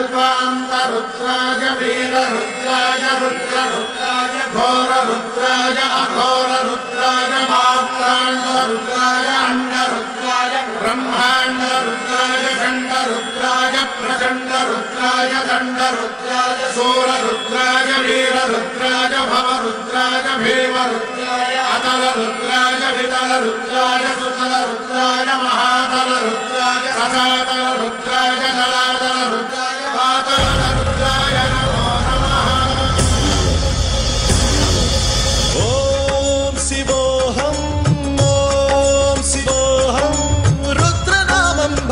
रुन्तरुद्राय वीररुद्राय रुद्ररुद्राय घोररुद्राय अघोररुद्राय मात्राण्डरुद्राय अण्डरुद्राय ब्रह्माण्डरुद्राय खण्डरुद्राय प्रचण्डरुद्राय दण्डरुद्राय सूररुद्राय वीररुद्राय भवरुद्राय भीमरुद्राय अतलरुद्राय वितलरुद्राय सुतलरुद्राय महातलरुद्राय असातलरुद्राय जलातलरुद्राय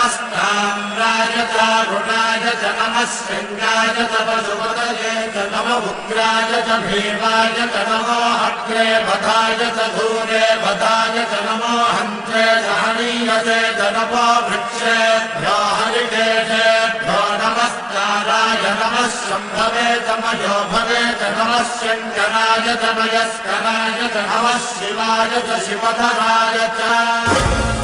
च नमस्ताम्राय च रुणाय च नमः शृङ्गाय च पशुपतये च नम उग्राय च भीमाय च नमो हग्रे बधाय च धूरे बधाय च नमो हन्त्रे च हनीयते च नमो वृक्षेभ्यो हरिकेशेभ्यो नमस्काराय नमः शम्भवे नमः शङ्कराय च मयस्कराय च नमः शिवाय च शिवधराय च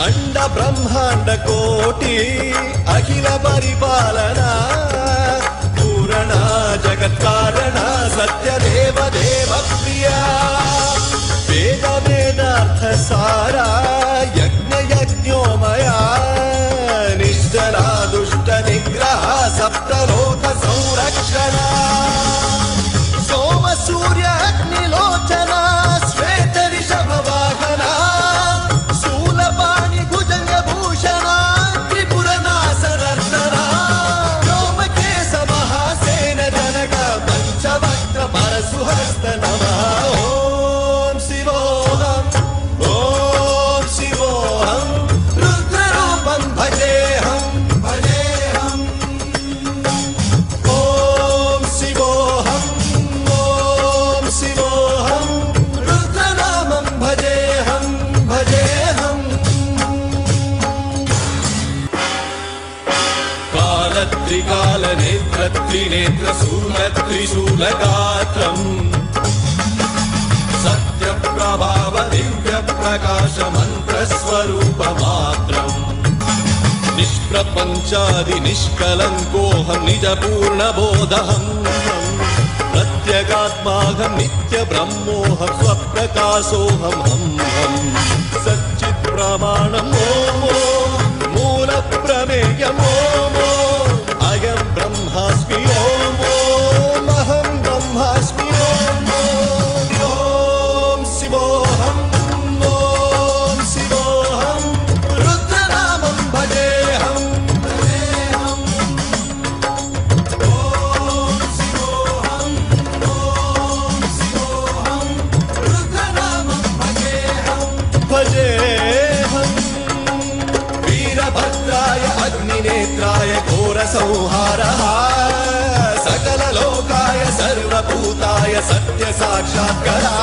अण्ड ब्रह्माण्ड कोटि अखिल परिपालना पूरणा जगत्कारणा सत्यदेव देव प्रिया वेद वेदार्थ सारा कालत्रिकालनेत्रत्रिनेत्रशूलत्रिशूलगात्रम् सत्यप्रभाव दिव्यप्रकाशमन्त्रस्वरूपमात्रम् निष्प्रपञ्चादिनिष्कलङ्कोऽहं निजपूर्णबोधहम् प्रत्यगात्माहं नित्यब्रह्मोऽहं स्वप्रकाशोऽहम् हं हं सच्चित्प्रमाणम् ॐ ॐ मूलप्रमेयम् अग्निनेत्राय घोरसंहारः सकललोकाय सर्वभूताय सत्यसाक्षात्करा